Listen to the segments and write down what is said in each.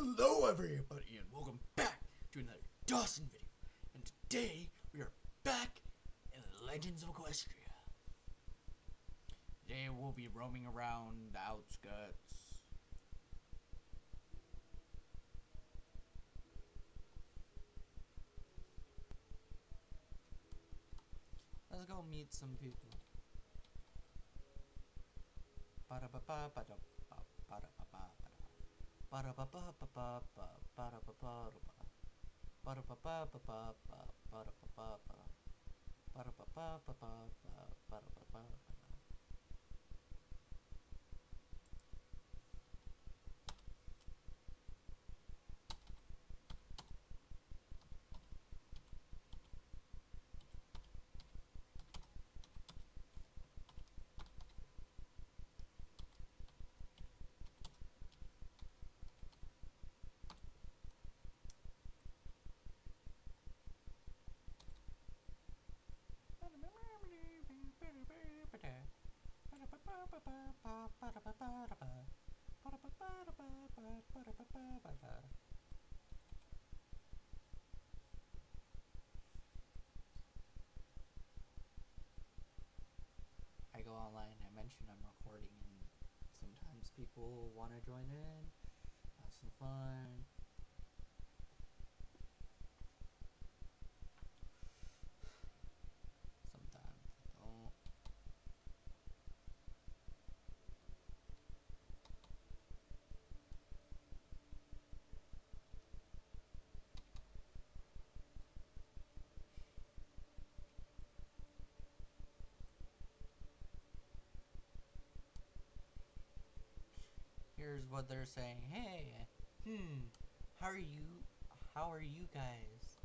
Hello everybody and welcome back to another Dawson video. And today we are back in Legends of Equestria. Today we'll be roaming around the outskirts. Let's go meet some people. Ba-da-ba-ba-ba-da, ba-da-ba-ba-ba-da. para papa papa para papa para papa papa para papa para papa papa para papa I go online, I mention I'm recording, and sometimes people want to join in, have some fun. Sometimes they don't. Here's what they're saying. Hey, hmm, how are you? How are you guys?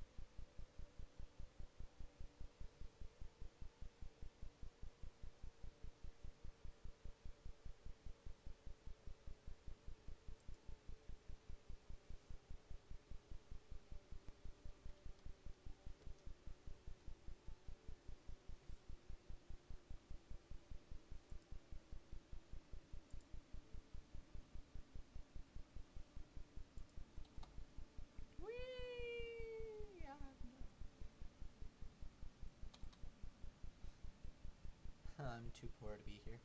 Whee! I'm too poor to be here.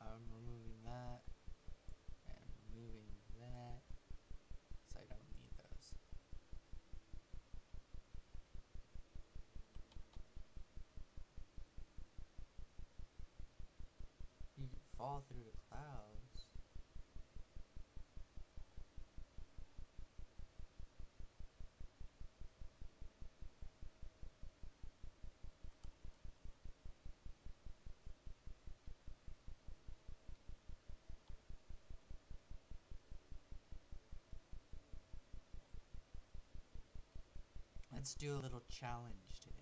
I'm removing that and removing that. So I don't need those. You can fall through the clouds. Let's do a little challenge today.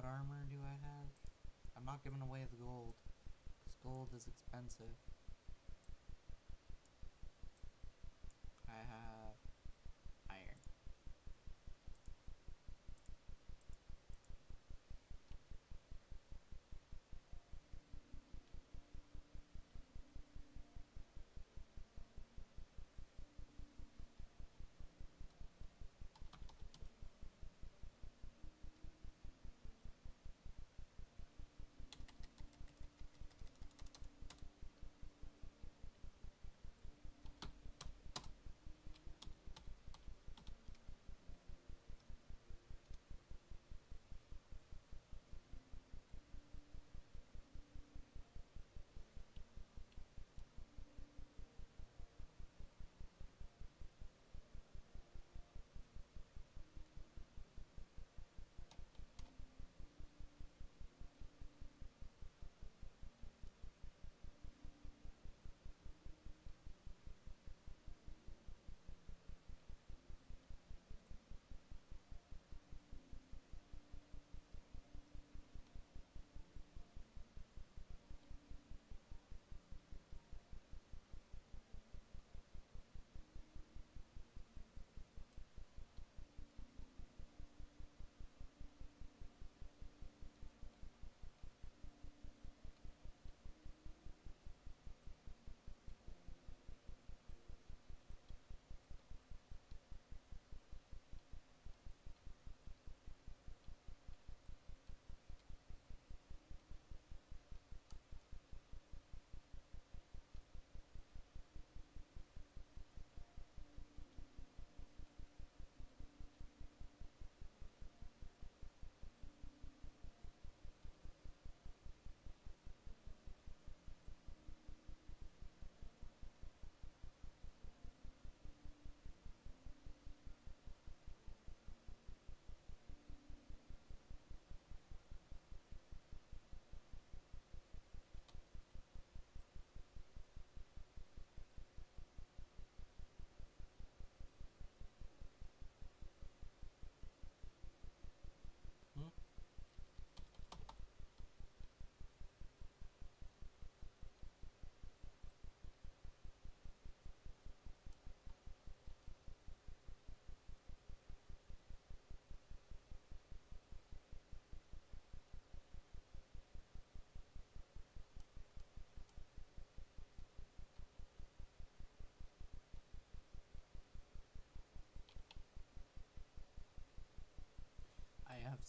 What armor do I have? I'm not giving away the gold. Because Gold is expensive.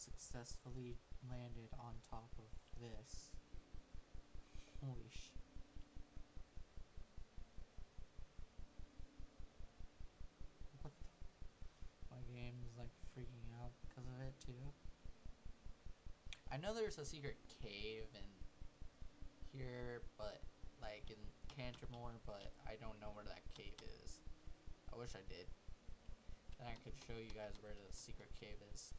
Successfully landed on top of this. Holy sh. What the? My game's like freaking out because of it too. I know there's a secret cave in here, but like in Cantermore, but I don't know where that cave is. I wish I did. Then I could show you guys where the secret cave is.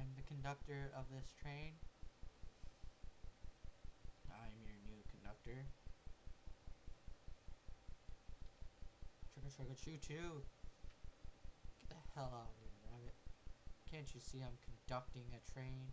I'm the conductor of this train. I'm your new conductor. Chugga chugga choo choo. Get the hell out of here, rabbit. Can't you see I'm conducting a train?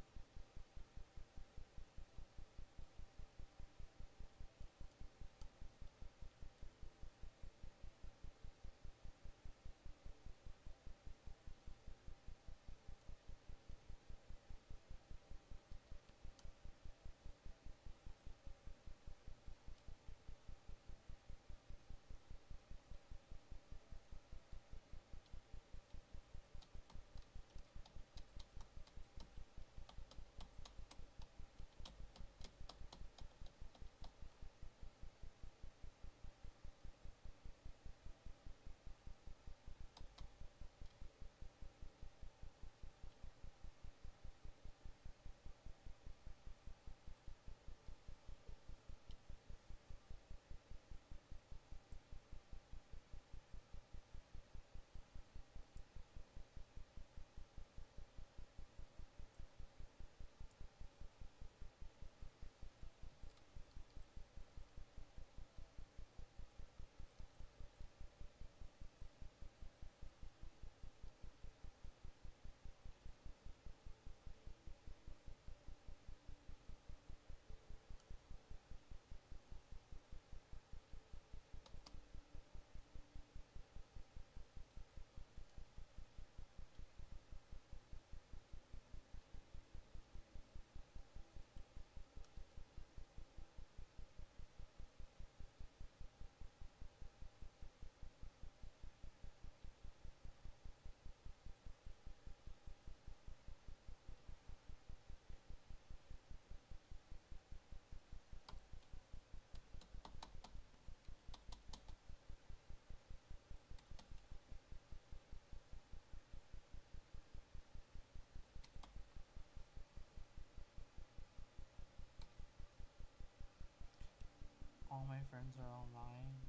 Friends are online.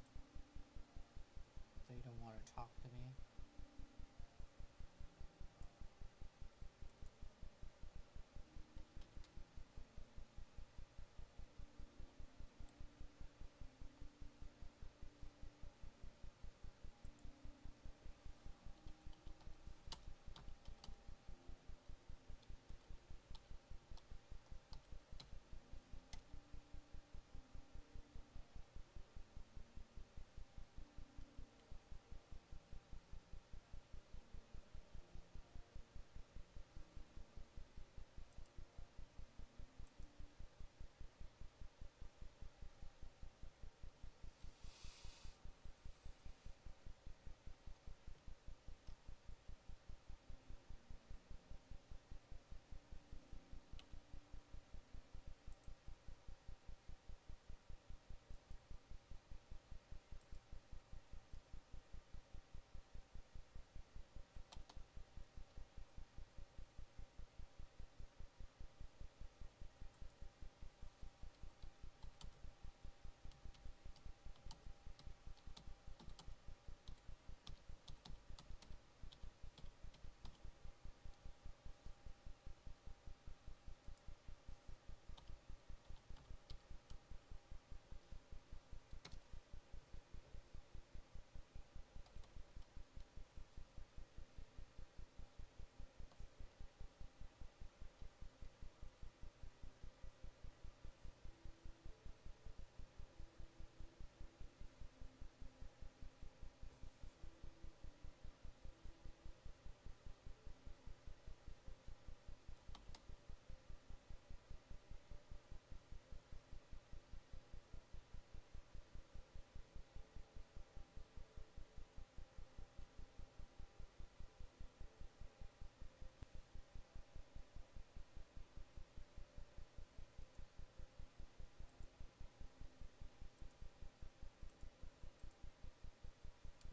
They don't want to talk to me.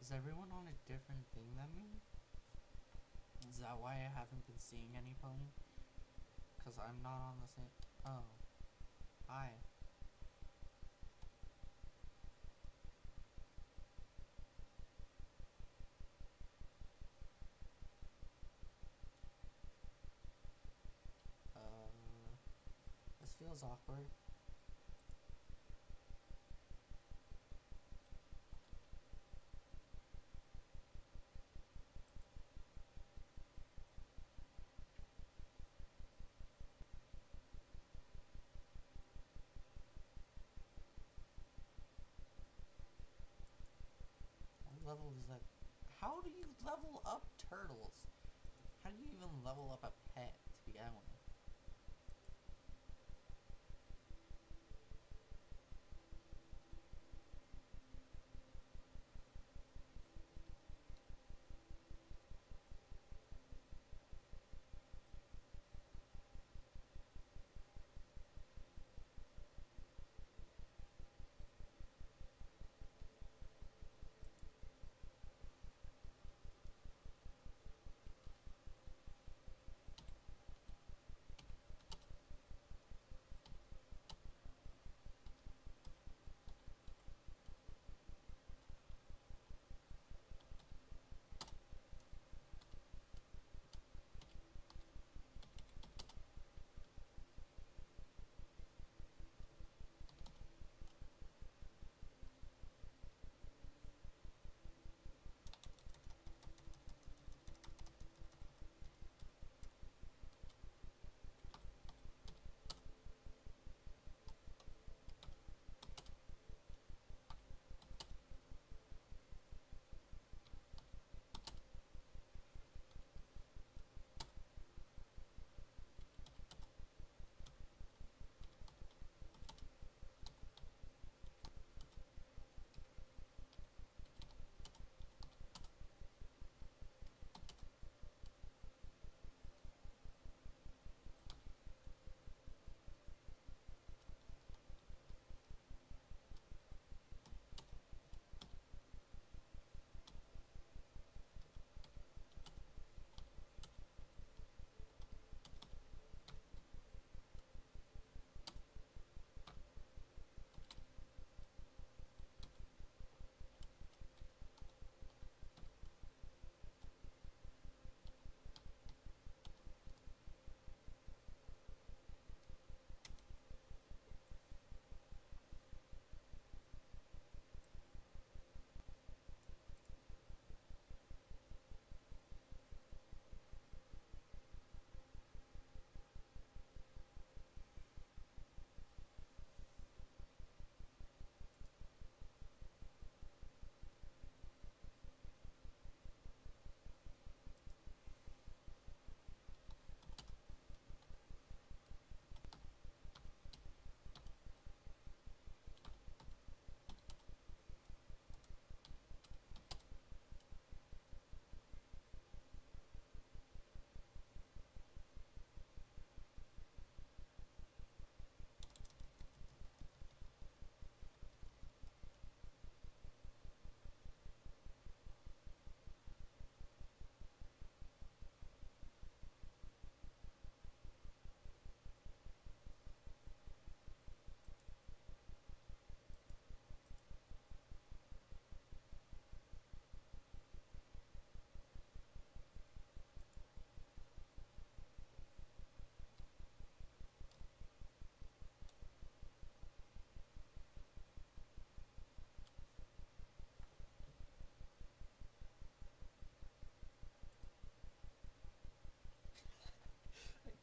Is everyone on a different thing than me? Is that why I haven't been seeing any pony? Because I'm not on the same... Oh. Hi. Uh, this feels awkward. Is that? How do you level up turtles? How do you even level up a pet to begin with?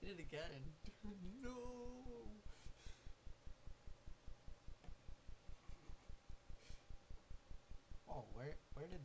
Did it again. no. Oh, where where did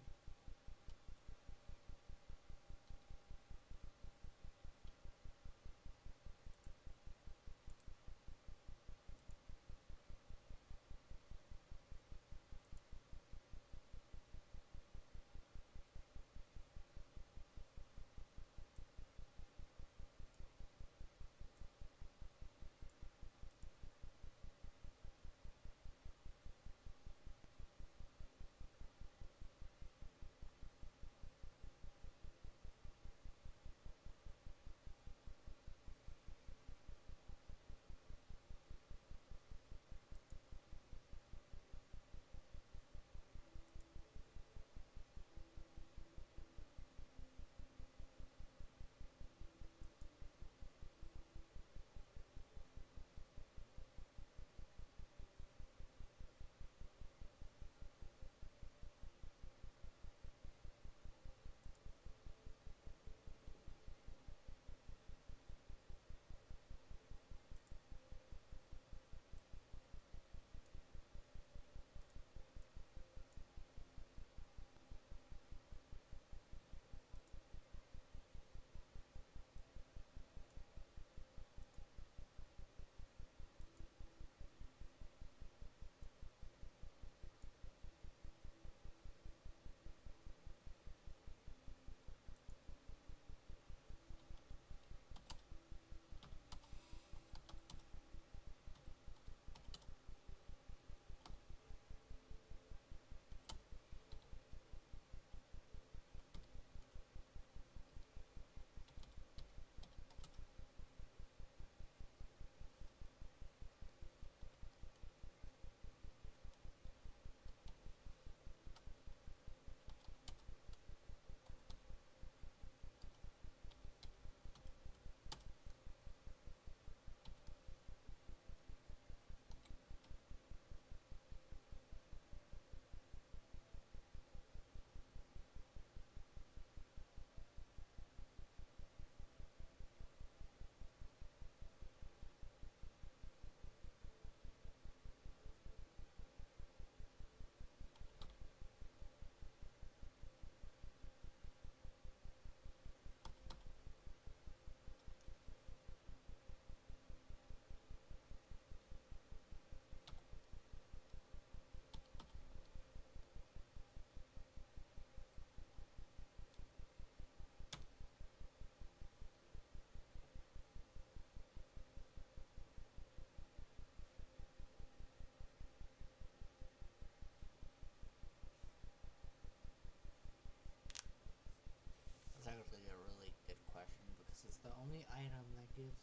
only item that gives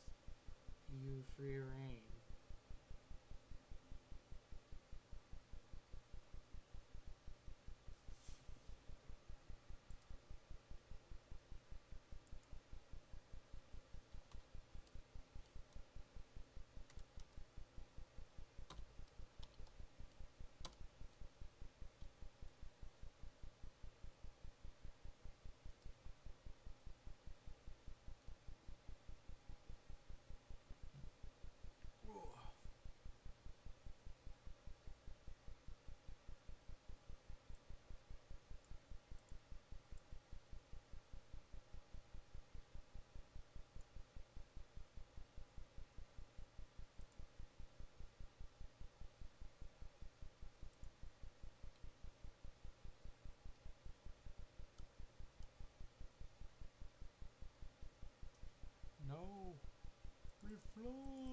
you free reign. No! Reflow!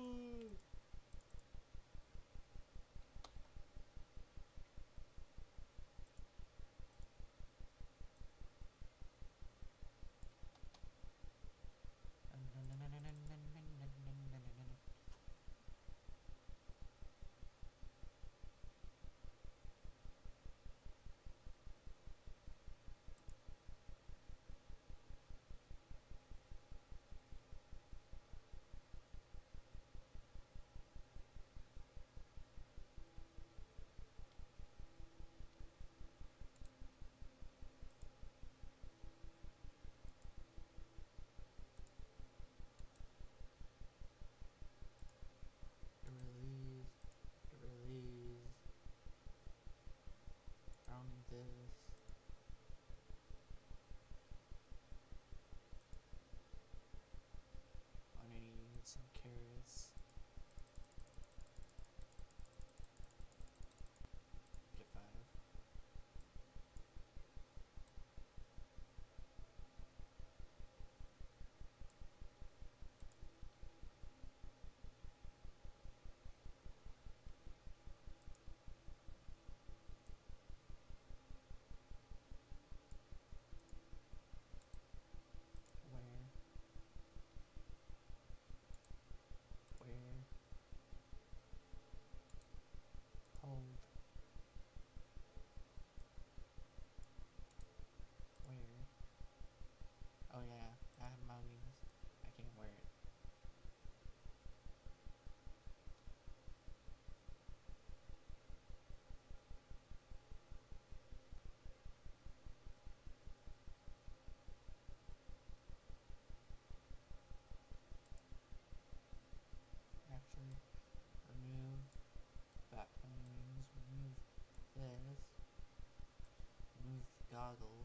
Remove goggles.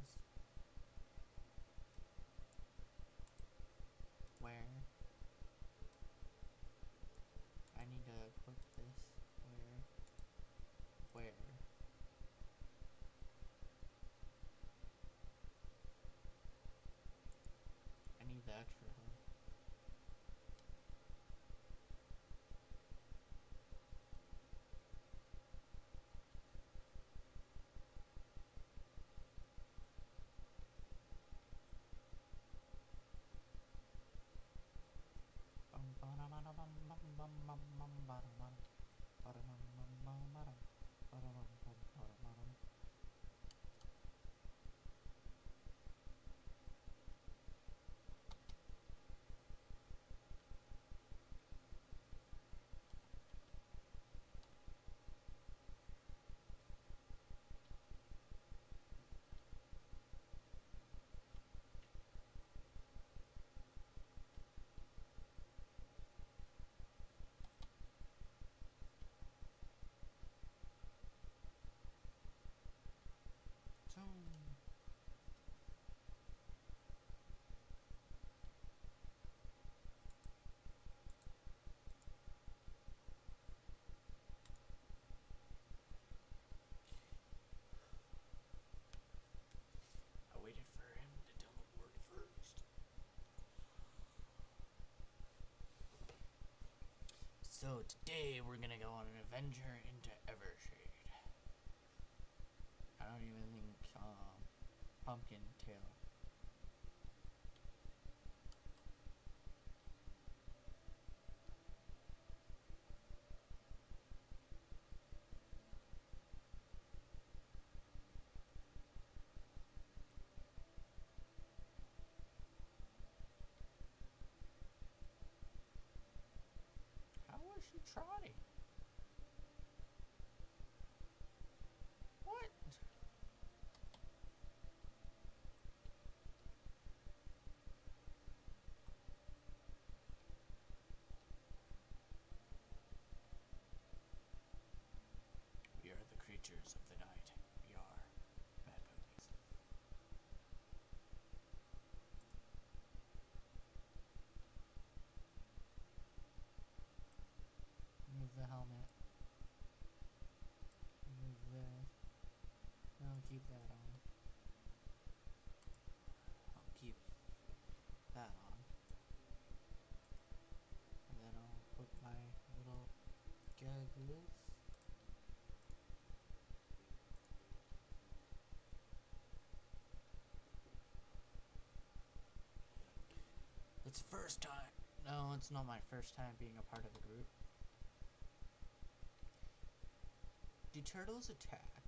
mam mam mam mam mam mam mam mam mam mam So today we're gonna go on an adventure into Evershade. I don't even think um, Pumpkin Tail Trotty. What? We are the creatures of the night. We are bad ponies. Remove the helmet. Remove this. No, keep that on. I'll keep that on. And then I'll put my little goggles. It's first time. No, it's not my first time being a part of a group. Do turtles attack?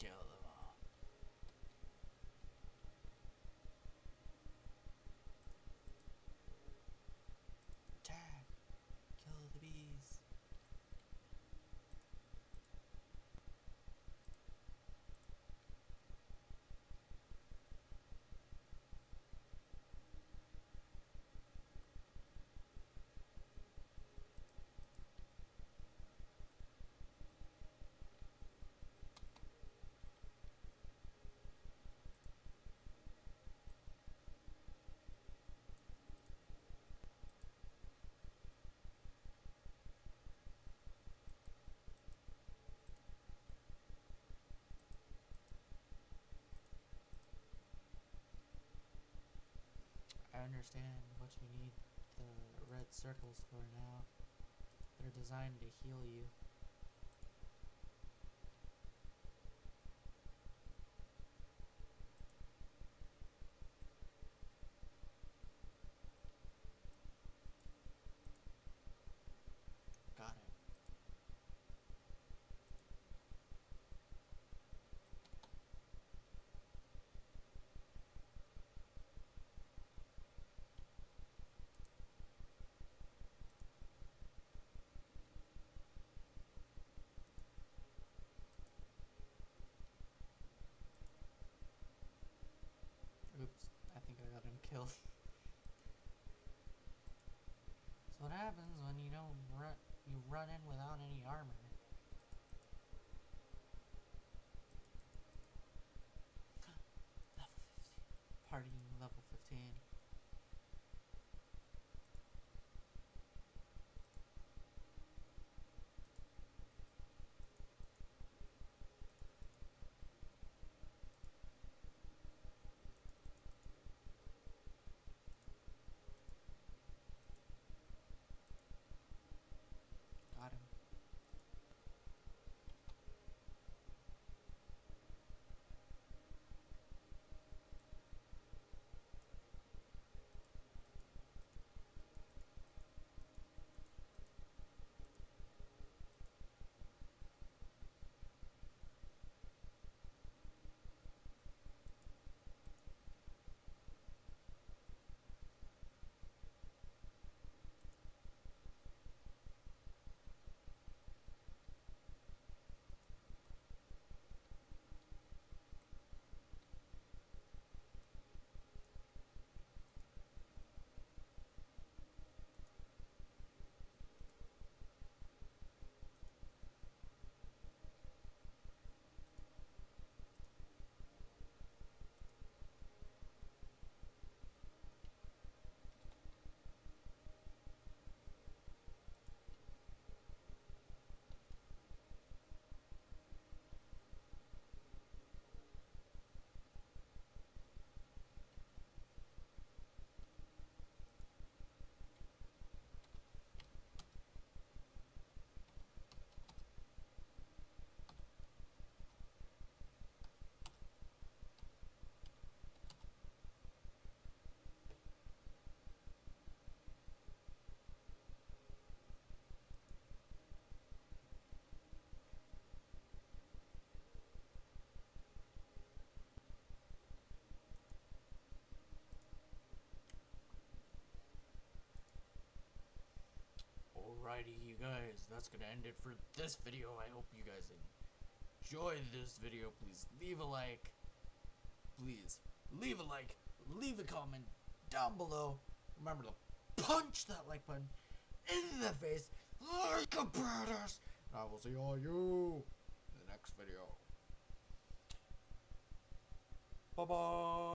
Kill them all. Attack! Kill the bees. I understand what you need the red circles for now. They're designed to heal you. Got it. Oops, I think I him so what happens when you don't run you run in without any armor? level 15. Partying level 15. Guys, that's gonna end it for this video. I hope you guys enjoyed this video. Please leave a like. Please leave a like. Leave a comment down below. Remember to punch that like button in the face like a badass. And I will see all you in the next video. Bye bye.